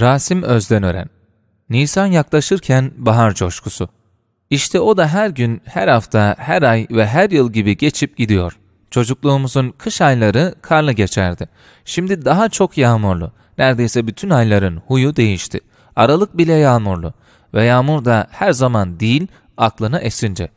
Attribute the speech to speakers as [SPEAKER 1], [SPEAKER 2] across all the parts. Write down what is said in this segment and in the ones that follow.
[SPEAKER 1] Rasim Özdenören Nisan yaklaşırken bahar coşkusu. İşte o da her gün, her hafta, her ay ve her yıl gibi geçip gidiyor. Çocukluğumuzun kış ayları karlı geçerdi. Şimdi daha çok yağmurlu. Neredeyse bütün ayların huyu değişti. Aralık bile yağmurlu. Ve yağmur da her zaman değil, aklına esince.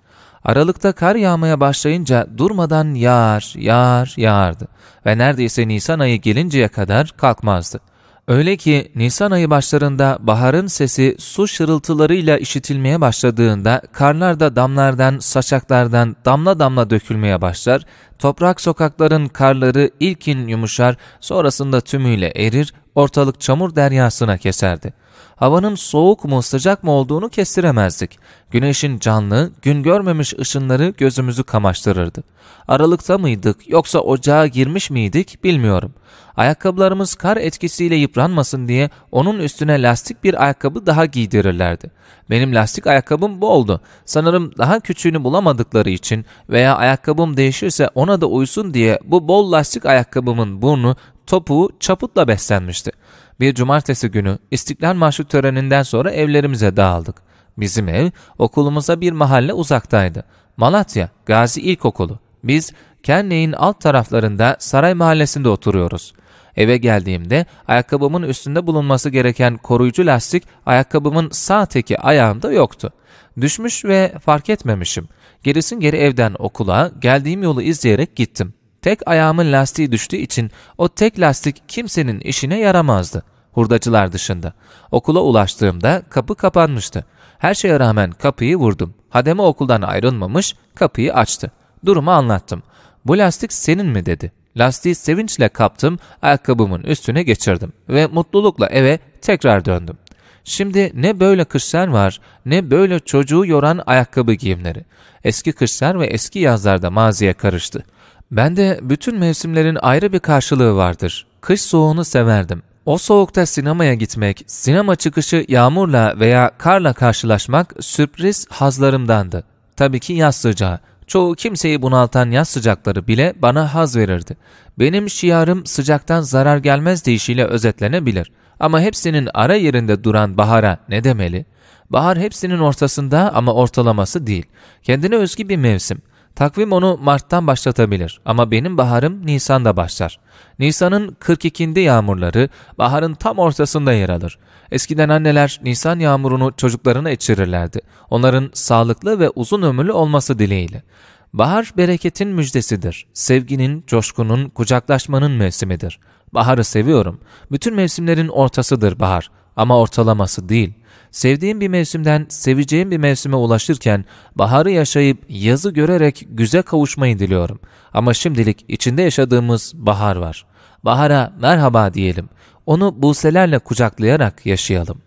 [SPEAKER 1] Aralıkta kar yağmaya başlayınca durmadan yağar, yağar, yağardı. Ve neredeyse Nisan ayı gelinceye kadar kalkmazdı. Öyle ki Nisan ayı başlarında baharın sesi su şırıltılarıyla işitilmeye başladığında karlar da damlardan, saçaklardan damla damla dökülmeye başlar, toprak sokakların karları ilkin yumuşar, sonrasında tümüyle erir, ortalık çamur deryasına keserdi. Havanın soğuk mu sıcak mı olduğunu kestiremezdik. Güneşin canlı, gün görmemiş ışınları gözümüzü kamaştırırdı. Aralıkta mıydık yoksa ocağa girmiş miydik bilmiyorum. Ayakkabılarımız kar etkisiyle yıpranmasın diye onun üstüne lastik bir ayakkabı daha giydirirlerdi. Benim lastik ayakkabım bu oldu. Sanırım daha küçüğünü bulamadıkları için veya ayakkabım değişirse ona da uysun diye bu bol lastik ayakkabımın burnu topuğu çaputla beslenmişti. Bir cumartesi günü İstiklal Marşı töreninden sonra evlerimize dağıldık. Bizim ev okulumuza bir mahalle uzaktaydı. Malatya, Gazi İlkokulu. Biz Kerney'in alt taraflarında Saray Mahallesi'nde oturuyoruz. Eve geldiğimde ayakkabımın üstünde bulunması gereken koruyucu lastik ayakkabımın sağ teki ayağında yoktu. Düşmüş ve fark etmemişim. Gerisin geri evden okula geldiğim yolu izleyerek gittim. Tek ayağımın lastiği düştüğü için o tek lastik kimsenin işine yaramazdı. Hurdacılar dışında. Okula ulaştığımda kapı kapanmıştı. Her şeye rağmen kapıyı vurdum. Hademe okuldan ayrılmamış, kapıyı açtı. Durumu anlattım. Bu lastik senin mi dedi. Lastiği sevinçle kaptım, ayakkabımın üstüne geçirdim ve mutlulukla eve tekrar döndüm. Şimdi ne böyle kışlar var ne böyle çocuğu yoran ayakkabı giyimleri. Eski kışlar ve eski yazlarda maziye karıştı. Ben de bütün mevsimlerin ayrı bir karşılığı vardır. Kış soğuğunu severdim. O soğukta sinemaya gitmek, sinema çıkışı yağmurla veya karla karşılaşmak sürpriz hazlarımdandı. Tabii ki yaz sıcağı. Çoğu kimseyi bunaltan yaz sıcakları bile bana haz verirdi. Benim şiarım sıcaktan zarar gelmez deyişiyle özetlenebilir. Ama hepsinin ara yerinde duran bahara ne demeli? Bahar hepsinin ortasında ama ortalaması değil. Kendine özgü bir mevsim. Takvim onu Mart'tan başlatabilir ama benim baharım Nisan'da başlar. Nisan'ın 42'inde yağmurları baharın tam ortasında yer alır. Eskiden anneler Nisan yağmurunu çocuklarına içirirlerdi. Onların sağlıklı ve uzun ömürlü olması dileğiyle. Bahar bereketin müjdesidir. Sevginin, coşkunun, kucaklaşmanın mevsimidir. Baharı seviyorum. Bütün mevsimlerin ortasıdır bahar ama ortalaması değil.'' Sevdiğim bir mevsimden seveceğim bir mevsime ulaşırken baharı yaşayıp yazı görerek güze kavuşmayı diliyorum. Ama şimdilik içinde yaşadığımız bahar var. Bahara merhaba diyelim. Onu buselerle kucaklayarak yaşayalım.